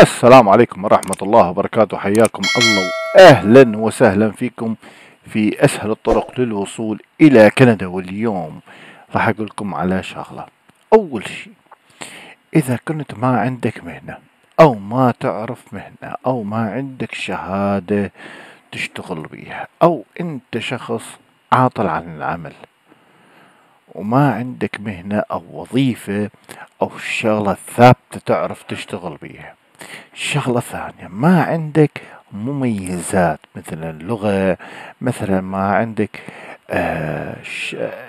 السلام عليكم ورحمة الله وبركاته. حياكم الله. أهلا وسهلا فيكم في أسهل الطرق للوصول إلى كندا. واليوم راح أقول لكم على شغلة. أول شيء إذا كنت ما عندك مهنة أو ما تعرف مهنة أو ما عندك شهادة تشتغل بيها أو أنت شخص عاطل عن العمل وما عندك مهنة أو وظيفة أو شغلة ثابتة تعرف تشتغل بيها شغلة ثانية. ما عندك مميزات مثلا اللغة؟ مثلا ما عندك آه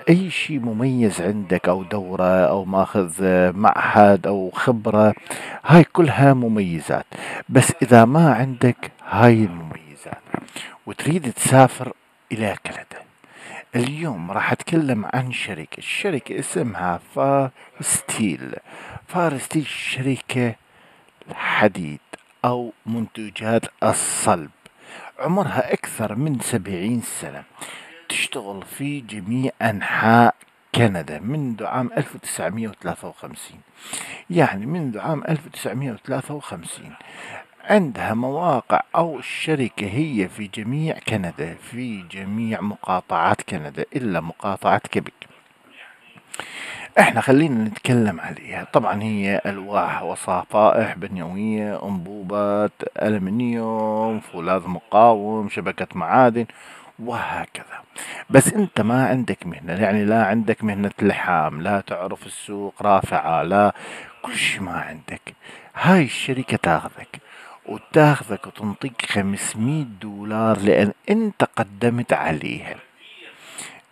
أي شيء مميز عندك أو دورة أو ماخذ معهد أو خبرة؟ هاي كلها مميزات. بس إذا ما عندك هاي المميزات وتريد تسافر إلى كندا اليوم راح أتكلم عن شركة الشركة اسمها فارستيل. فارستيل شركة الحديد أو منتجات الصلب. عمرها أكثر من سبعين سنة. تشتغل في جميع أنحاء كندا منذ عام 1953 يعني منذ عام 1953 عندها مواقع أو الشركة هي في جميع كندا في جميع مقاطعات كندا إلا مقاطعة كيبك إحنا خلينا نتكلم عليها. طبعا هي ألواح وصفائح بنيوية أنبوبات الومنيوم فولاذ مقاوم شبكة معادن وهكذا. بس أنت ما عندك مهنة يعني لا عندك مهنة لحام لا تعرف السوق رافعة لا. كل شي ما عندك. هاي الشركة تاخذك وتاخذك وتنطيك خمسمية دولار لأن أنت قدمت عليها.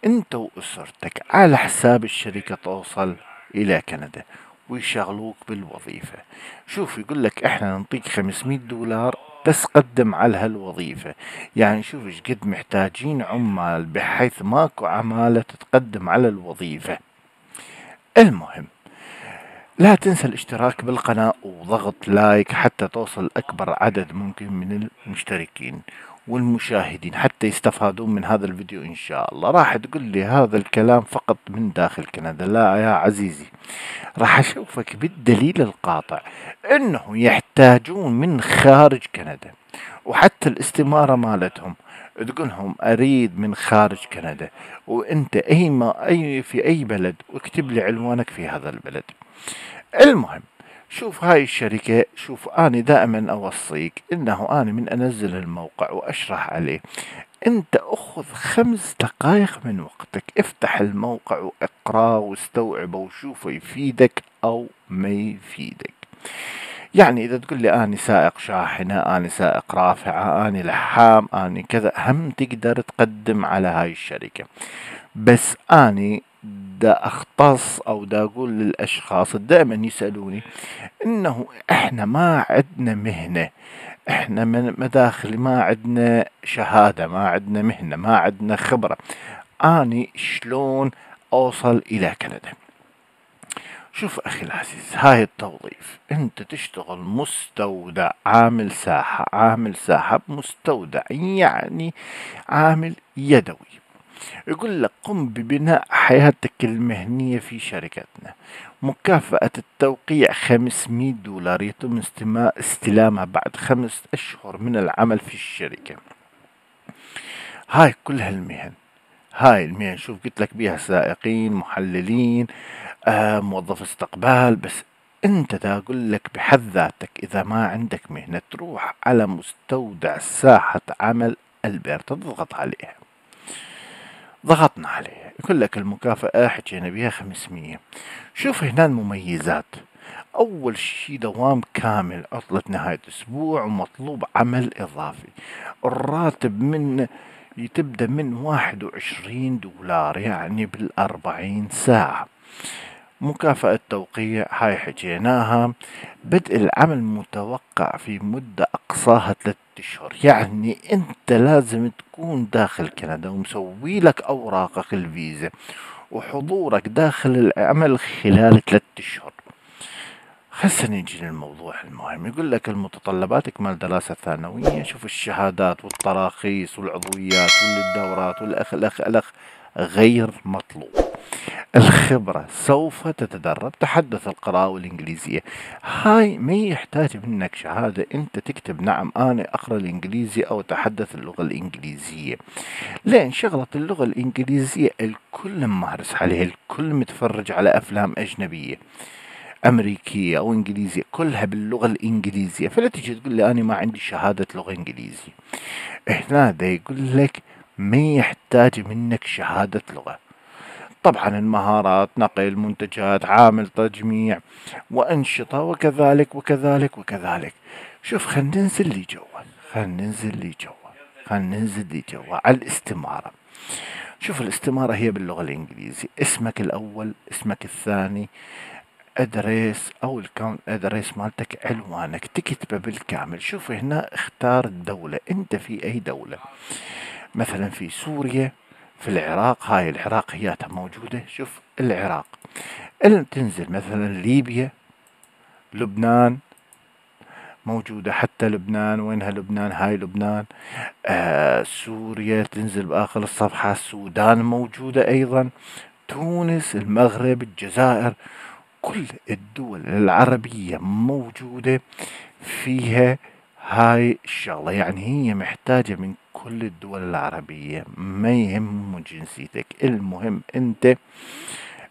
انت وأسرتك على حساب الشركة توصل إلى كندا ويشغلوك بالوظيفة. شوف يقول لك إحنا نعطيك 500 دولار بس قدم على هالوظيفة. يعني شوف إيش قد محتاجين عمال بحيث ماكو عمالة تتقدم على الوظيفة. المهم لا تنسى الاشتراك بالقناة وضغط لايك حتى توصل أكبر عدد ممكن من المشتركين. والمشاهدين حتى يستفادون من هذا الفيديو إن شاء الله. راح تقول لي هذا الكلام فقط من داخل كندا. لا يا عزيزي راح أشوفك بالدليل القاطع أنه يحتاجون من خارج كندا وحتى الاستمارة مالتهم تقولهم أريد من خارج كندا وأنت أي ما أي في أي بلد واكتب لي عنوانك في هذا البلد. المهم شوف هاي الشركة شوف أنا دائما أوصيك إنه أنا من أنزل الموقع وأشرح عليه. أنت أخذ خمس دقائق من وقتك. افتح الموقع واقرأ واستوعبه وشوفه يفيدك أو ما يفيدك. يعني إذا تقول لي أنا سائق شاحنة أنا سائق رافعة أنا لحام أنا كذا هم تقدر تقدم على هاي الشركة. بس أني دا أختص أو دا أقول للأشخاص دائما يسألوني إنه إحنا ما عندنا مهنة إحنا من مداخل ما عندنا شهادة ما عندنا مهنة ما عندنا خبرة. أني شلون أوصل إلى كندا؟ شوف أخي العزيز هاي التوظيف أنت تشتغل مستودع عامل ساحة عامل ساحة بمستودع يعني عامل يدوي. يقول لك قم ببناء حياتك المهنية في شركتنا. مكافأة التوقيع 500 دولار يتم استلامها بعد خمس أشهر من العمل في الشركة. هاي كل هالمهن. هاي المهن شوف قلت لك بيها سائقين محللين آه موظف استقبال بس أنت دا أقول لك بحد ذاتك إذا ما عندك مهنة تروح على مستودع ساحة عمل البيرتا تضغط عليها. ضغطنا عليه. يقول لك المكافأة حكينا بها خمسمية. شوف هنا المميزات. أول شي دوام كامل عطلة نهاية أسبوع ومطلوب عمل إضافي. الراتب من تبدأ من واحد وعشرين دولار يعني بالأربعين ساعة. مكافأة توقيع هاي حكيناها. بدء العمل متوقع في مدة أقصاها ثلاثة أشهر. يعني أنت لازم تكون داخل كندا ومسوي لك أوراقك الفيزا وحضورك داخل العمل خلال ثلاثة أشهر. هسه نيجي للموضوع المهم. يقول لك المتطلبات إكمال دراسة ثانوية. شوف الشهادات والتراخيص والعضويات والدورات والأخ الأخ الأخ غير مطلوب. الخبرة سوف تتدرب. تحدث القراءة والإنجليزية هاي ما يحتاج منك شهادة أنت تكتب نعم أنا أقرأ الإنجليزي أو أتحدث اللغة الإنجليزية. لأن شغلة اللغة الإنجليزية الكل ممارس عليها الكل متفرج على أفلام أجنبية أمريكية أو إنجليزية كلها باللغة الإنجليزية. فلا تجي تقول لي أنا ما عندي شهادة لغة إنجليزية. هنا ده يقول لك ما يحتاج منك شهادة لغة. طبعا المهارات نقل منتجات عامل تجميع وأنشطة وكذلك وكذلك وكذلك. شوف خلينا ننزل لي جوا خلينا ننزل لي جوا خلينا ننزل لي جوا على الاستمارة. شوف الاستمارة هي باللغة الإنجليزية. اسمك الأول اسمك الثاني أدريس أو الكاونت أدريس مالتك عنوانك تكتبه بالكامل. شوف هنا اختار الدولة أنت في أي دولة؟ مثلا في سوريا في العراق. هاي العراق هياتها موجودة. شوف العراق. تنزل مثلا ليبيا لبنان موجودة حتى لبنان. وينها لبنان؟ هاي لبنان. آه سوريا تنزل بآخر الصفحة. السودان موجودة أيضا. تونس المغرب الجزائر. كل الدول العربية موجودة فيها هاي الشغلة. يعني هي محتاجة من كل الدول العربية ما يهم جنسيتك المهم أنت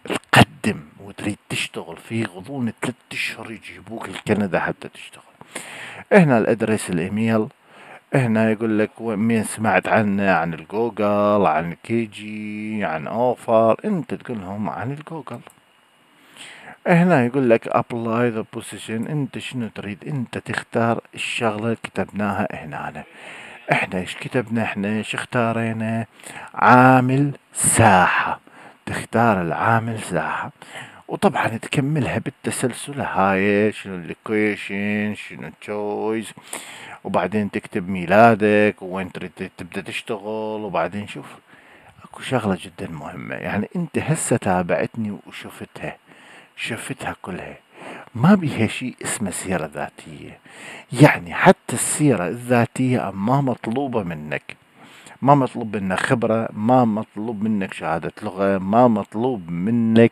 تقدم وتريد تشتغل. في غضون ثلاثة أشهر يجيبوك لكندا حتى تشتغل. هنا ال address الإيميل هنا يقول لك مين سمعت عنه؟ عن الجوجل عن كيجيجي عن other أنت تقول لهم عن الجوجل. هنا يقول لك apply the position. أنت شنو تريد؟ أنت تختار الشغلة اللي كتبناها هنا. إحنا إيش كتبنا إحنا؟ إيش اختارينا؟ عامل ساحة. تختار العامل ساحة. وطبعا تكملها بالتسلسل. هاي شنو ال location؟ شنو ال choice وبعدين تكتب ميلادك وين تريد تبدأ تشتغل. وبعدين شوف أكو شغلة جدا مهمة. يعني أنت هسه تابعتني وشفتها. شفتها كلها. ما بيها شيء اسمه سيرة ذاتية. يعني حتى السيرة الذاتية ما مطلوبة منك. ما مطلوب منك خبرة ما مطلوب منك شهادة لغة ما مطلوب منك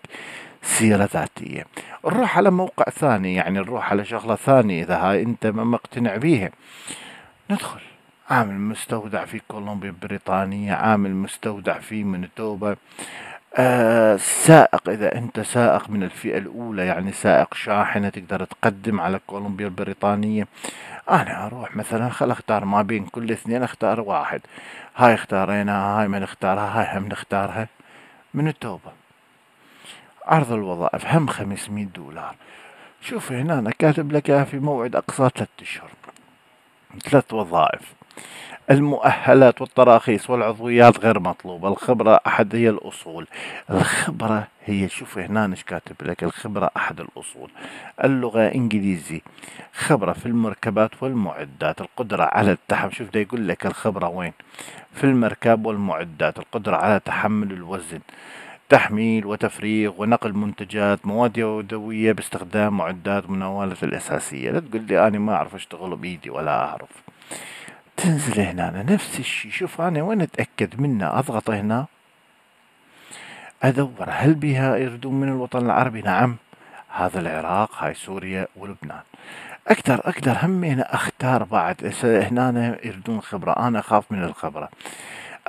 سيرة ذاتية. نروح على موقع ثاني يعني نروح على شغلة ثانية إذا هاي أنت ما مقتنع بيها. ندخل. عامل مستودع في كولومبيا بريطانيا عامل مستودع في منتوبة آه سائق. إذا أنت سائق من الفئة الأولى يعني سائق شاحنة تقدر تقدم على كولومبيا البريطانية. أنا أروح مثلا خل أختار ما بين كل اثنين أختار واحد. هاي اختاريناها هاي ما نختارها هاي هم نختارها. من التوبة. عرض الوظائف هم خمسمية دولار. شوف هنا أنا كاتب لك في موعد أقصى ثلاثة أشهر. ثلاث وظائف. المؤهلات والتراخيص والعضويات غير مطلوبة. الخبرة أحد هي الأصول. الخبرة هي شوف هنا إيش كاتب لك. الخبرة أحد الأصول. اللغة إنجليزي. خبرة في المركبات والمعدات. القدرة على التحمل. شوف ده يقول لك الخبرة وين. في المركب والمعدات. القدرة على تحمل الوزن. تحميل وتفريغ ونقل منتجات. مواد يدوية باستخدام معدات. مناولة الأساسية. لا تقول لي أنا ما أعرف أشتغل بإيدي ولا أعرف. تنزل هنا نفس الشي شوف أنا وين أتأكد منه؟ أضغط هنا. أدور هل بها يردون من الوطن العربي؟ نعم. هذا العراق هاي سوريا ولبنان. أقدر أقدر همين أختار بعد. هنا يردون خبرة. أنا أخاف من الخبرة.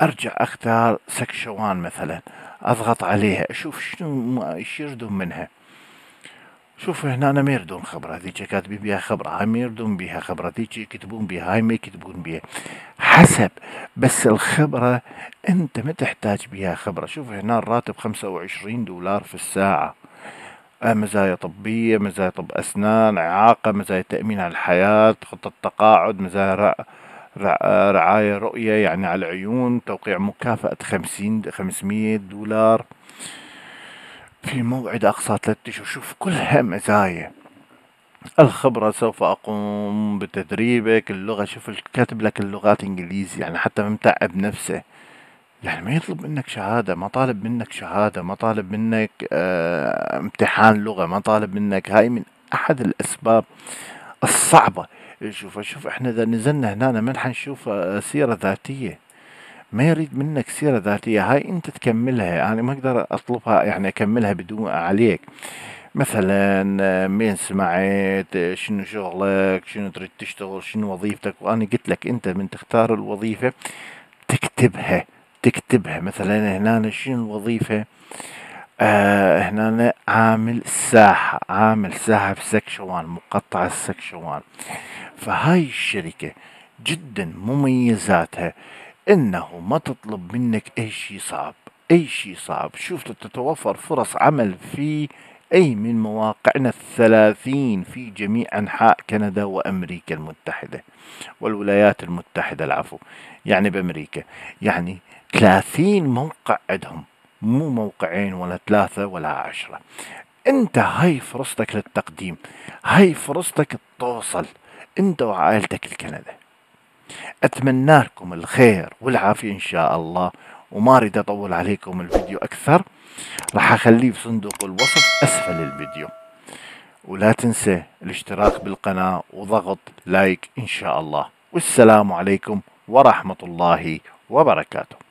أرجع أختار سكشوان مثلا. أضغط عليها. أشوف شنو يردون منها. شوف هنا أنا ما يردون خبرة ذيك كاتبين بها خبرة هاي ما يردون بها خبرة ذيك يكتبون بها هاي ما يكتبون بها. حسب بس الخبرة أنت ما تحتاج بها خبرة. شوف هنا الراتب خمسة وعشرين دولار في الساعة. آه، مزايا طبية مزايا طب أسنان إعاقة مزايا تأمين على الحياة خطة تقاعد مزايا رع... رع... رعاية رؤية يعني على العيون توقيع مكافأة خمسين خمسمية دولار. في موعد أقصى ثلاثة أشهر. شوف كلها مزايا. الخبرة سوف أقوم بتدريبك. اللغة شوف كاتب لك اللغات إنجليزي يعني حتى متعب نفسه يعني ما يطلب منك شهادة ما طالب منك شهادة ما طالب منك آه امتحان لغة ما طالب منك هاي من أحد الأسباب الصعبة. شوف شوف إحنا إذا نزلنا هنا ما حنشوف آه، سيرة ذاتية. ما يريد منك سيرة ذاتية هاي انت تكملها يعني ما أقدر اطلبها يعني اكملها بدون عليك. مثلا مين سمعت؟ شنو شغلك؟ شنو تريد تشتغل؟ شنو وظيفتك؟ وأنا قلت لك انت من تختار الوظيفة تكتبها تكتبها. مثلا هنا شنو الوظيفة؟ آه هنا عامل ساحة عامل ساحة في سكشوان مقطع السكشوان فهاي الشركة جدا مميزاتها. إنه ما تطلب منك أي شيء صعب أي شيء صعب. شوف تتوفر فرص عمل في أي من مواقعنا الثلاثين في جميع أنحاء كندا وأمريكا المتحدة والولايات المتحدة العفو يعني بأمريكا. يعني ثلاثين موقع عندهم مو موقعين ولا ثلاثة ولا عشرة. أنت هاي فرصتك للتقديم هاي فرصتك توصل أنت وعائلتك لكندا. أتمنى لكم الخير والعافية إن شاء الله. وما أريد أطول عليكم الفيديو أكثر راح أخليه في صندوق الوصف اسفل الفيديو. ولا تنسى الاشتراك بالقناة وضغط لايك إن شاء الله. والسلام عليكم ورحمة الله وبركاته.